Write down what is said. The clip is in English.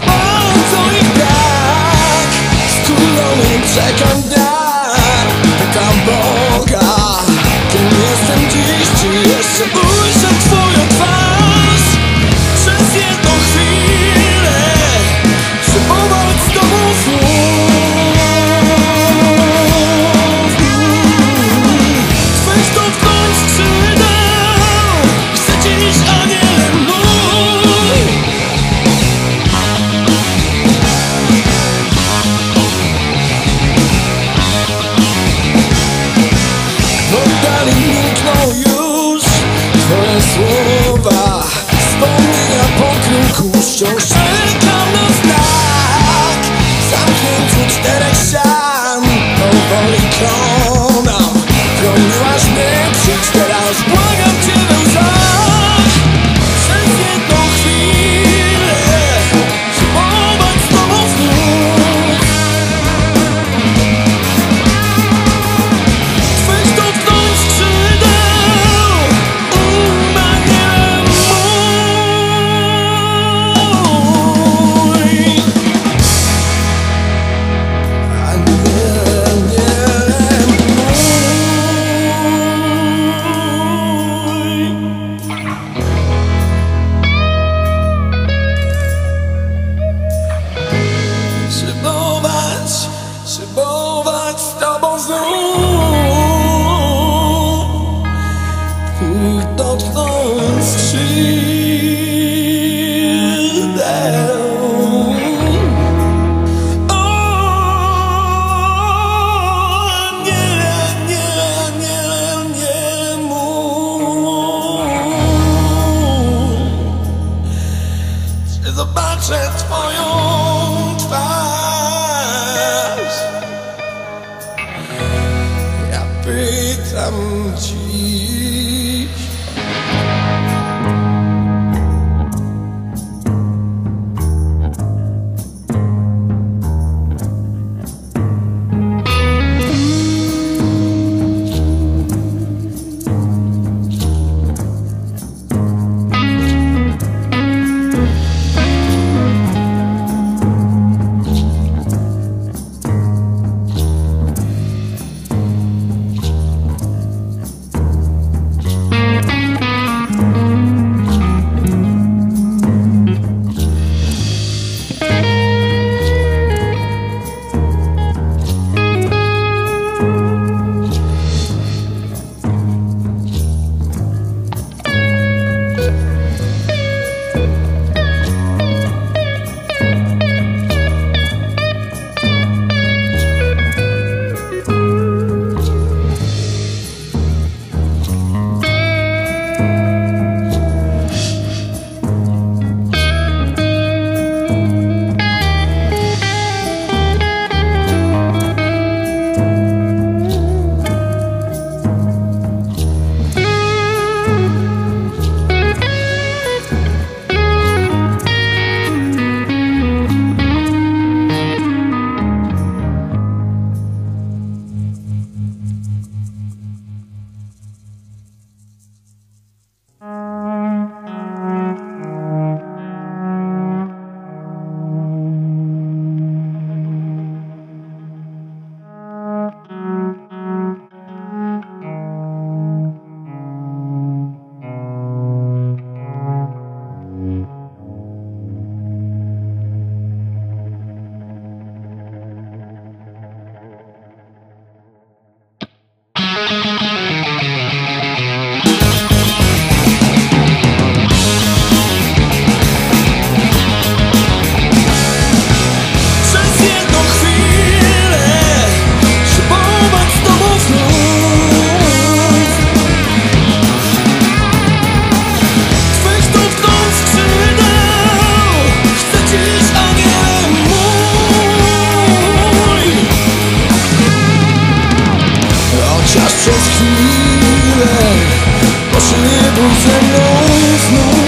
Bones on your back. Still glowing, check on only come tam ci Σα έχει φύγει, έχει τα σύντομα σαν.